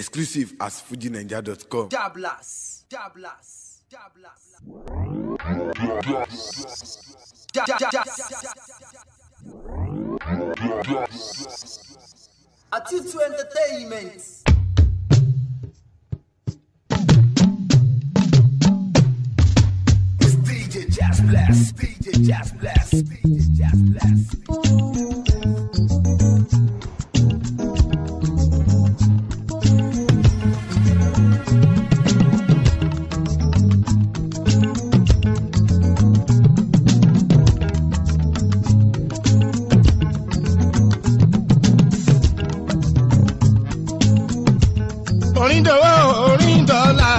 Exclusive at. Jablas. Jablas. Ja- ja- ja- Entertainment. It's DJ Jazz Blast, DJ Jazz Blast, orin dọwọ́ orin dọ́là.